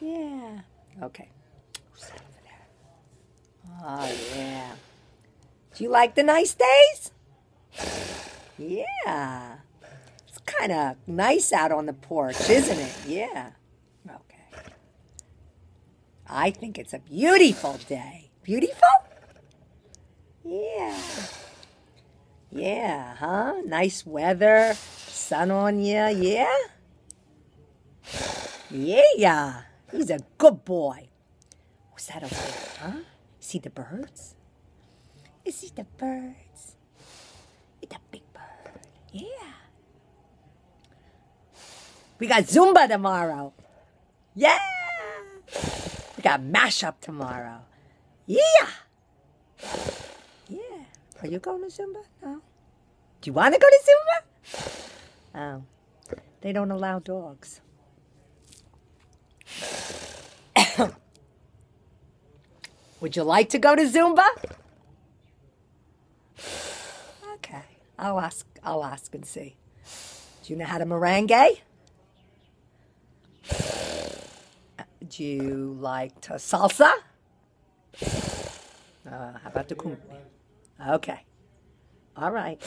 Yeah. Okay. Oh, yeah. Do you like the nice days? Yeah. It's kind of nice out on the porch, isn't it? Yeah. Okay. I think it's a beautiful day. Beautiful? Yeah. Yeah, huh? Nice weather, sun on you, yeah? Yeah, he's a good boy. What's that over there, huh? See the birds? Is he the birds? It's a big bird, yeah. We got Zumba tomorrow. Yeah! We got mashup tomorrow. Yeah! Yeah. Are you going to Zumba? No. Do you want to go to Zumba? Oh. They don't allow dogs. Would you like to go to Zumba? Okay. I'll ask I'll ask and see. Do you know how to merengue? Do you like to salsa? Uh, how about the cumbia? Okay. All right.